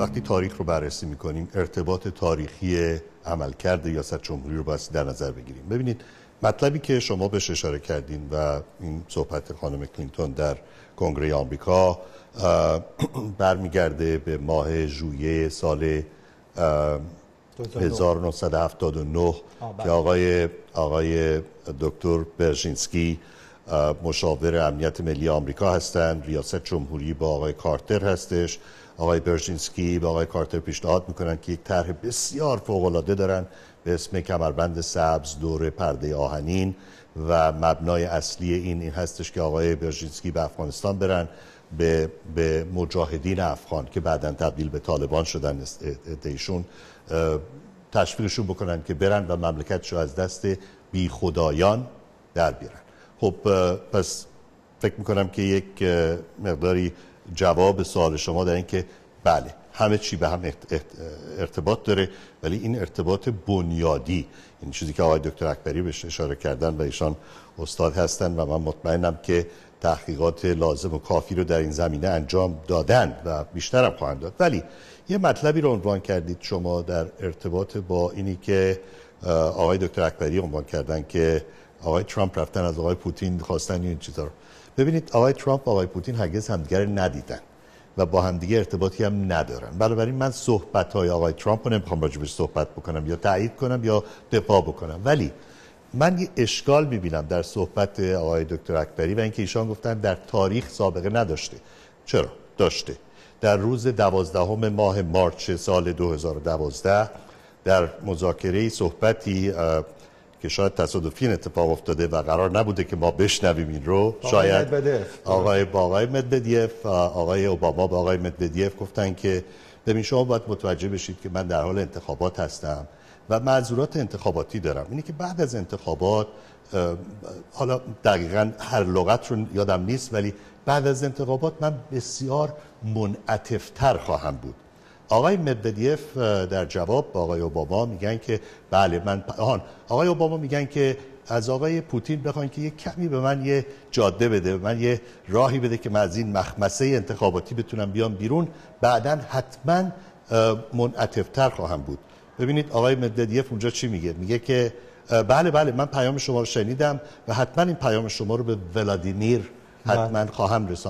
وقتی تاریخ رو بررسی می‌کنیم ارتباط تاریخی عملکرد ریاست جمهوری رو باید در نظر بگیریم. ببینید مطلبی که شما بهش اشاره کردین و این صحبت خانم کلینتون در کنگره آمریکا برمیگرده به ماه ژوئیه سال 1979 که آقای آقای دکتر برژینسکی مشاور امنیت ملی آمریکا هستند ریاست جمهوری با آقای کارتر هستش. آقای برژینسکی با آقای کارتر پیشنهاد می‌کنن که یک طرح بسیار فوق العاده دارن به اسم کمربند سبز دور پرده آهنین و مبنای اصلی این این هستش که آقای برژینسکی به افغانستان برن به, به مجاهدین افغان که بعدا تبدیل به طالبان شدن ایشون تشویقشون بکنن که برن و مملکتشو از دست بی خدایان در بیارن. خب پس فکر می‌کنم که یک مقداری جواب سوال شما در این که بله همه چی به هم ارتباط داره ولی این ارتباط بنیادی این چیزی که آقای دکتر اکبری بهش اشاره کردن و ایشان استاد هستن و من مطمئنم که تحقیقات لازم و کافی رو در این زمینه انجام دادن و بیشتر هم خواهند داد. ولی یه مطلبی رو عنوان کردید شما در ارتباط با اینی که آقای دکتر اکبری عنوان کردن که آقای ترامپ رفتن از آقای پوتین خواستن این چیزا رو. ببینید آقای ترامپ آقای پوتین هرگز همدیگر ندیدن و با همدیگه ارتباطی هم ندارن. بنابراین من صحبت های آقای ترامپ رو نمی‌خوام راجبش صحبت بکنم یا تایید کنم یا دفاع بکنم. ولی من یه اشکال می‌بینم در صحبت آقای دکتر اکبری و اینکه ایشان گفتن در تاریخ سابقه نداشته. چرا؟ داشته. در روز دوازدهم ماه مارچ سال 2012 در مذاکره صحبتی که شاید تصادفی این اتفاق افتاده و قرار نبوده که ما بشنویم این رو. شاید آقای با آقای مدودیف آقای اوباما با آقای مدودیف گفتن که ببین شما باید متوجه بشید که من در حال انتخابات هستم و معذورات انتخاباتی دارم. اینه که بعد از انتخابات حالا دقیقا هر لغت رو یادم نیست ولی بعد از انتخابات من بسیار منعطفتر خواهم بود. آقای مدودیف در جواب با آقای اوباما میگن که بله من آهان آقای اوباما میگن که از آقای پوتین بخواین که یه کمی به من یه جاده بده به من یه راهی بده که من از این مخمسه انتخاباتی بتونم بیام بیرون. بعدا حتما منعطفتر خواهم بود. ببینید آقای مدودیف اونجا چی میگه؟ میگه که بله بله من پیام شما رو شنیدم و حتما این پیام شما رو به ولادیمیر حتما خواهم رساند.